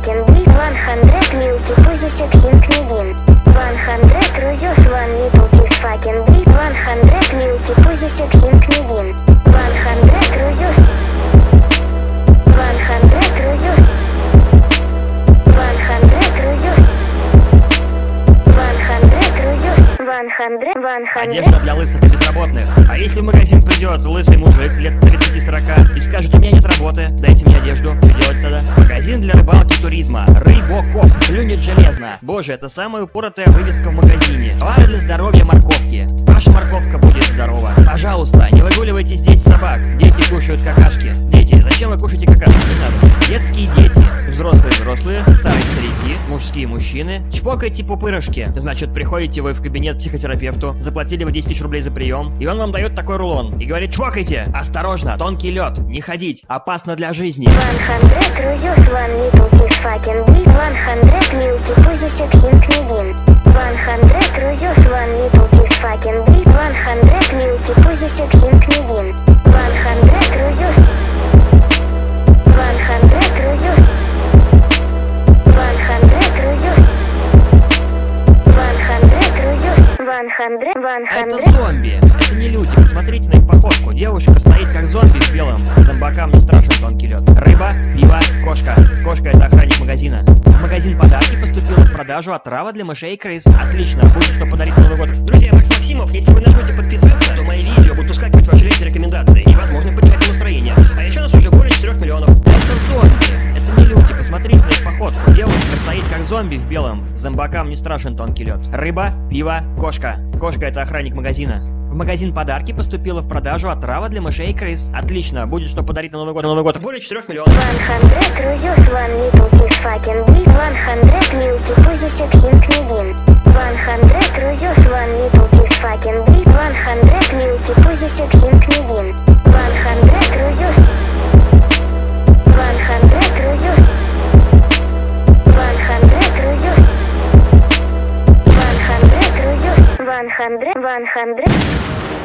I can build 100 milky positive hink within 100 roses, 1 little piece I can build 100 milky positive hink within 100 roses 100 roses 100 roses 100, 100. Одежда для лысых и безработных А если в магазин придет лысый мужик лет 30-40 И скажет, у меня нет работы, дайте мне одежду туризма. Рыбокоп. Плюнет железно. Боже, это самая упоротая вывеска в магазине. Товары для здоровья морковки. Ваша морковка будет здорова. Пожалуйста, не выгуливайте здесь собак. Дети кушают какашки. Дети, зачем вы кушаете какашки? Не надо. Детские дети. Взрослые взрослые. Старые старики. Мужские мужчины. Чпокайте пупырышки. Значит, приходите вы в кабинет психотерапевту, заплатили вы 10 тысяч рублей за прием, и он вам дает такой рулон. И говорит, чвокайте! Осторожно, тонкий лед, не ходить, опасно для жизни. 100 one little kiss fucking big 100 milky pussycat hint me in 100 Ruyus 100 Ruyus 100 Ruyus 100 Ruyus 100 Это 100 зомби, это не люди, посмотрите на их походку. Девушка стоит как зомби в белом, зомбакам не страшен тонкий лед. Рыба, пиво, кошка. Кошка это охранник магазина. Магазин подарки продажу отрава для мышей и крыс. Отлично, будет что подарить на Новый год. Друзья, Макс Максимов, если вы нажмете подписаться, то мои видео будут ускакивать в вашей ленте рекомендаций и, возможно, поднять настроение. А еще нас уже более 4 миллионов. Это зомби, это не люди, посмотрите на их походку. Девушка стоит как зомби в белом, зомбакам не страшен тонкий лед. Рыба, пиво, кошка. Кошка это охранник магазина. В магазин подарки поступила в продажу отрава для мышей и крыс. Отлично, будет что подарить на Новый год. На Новый год. Более 4 миллионов. 100 100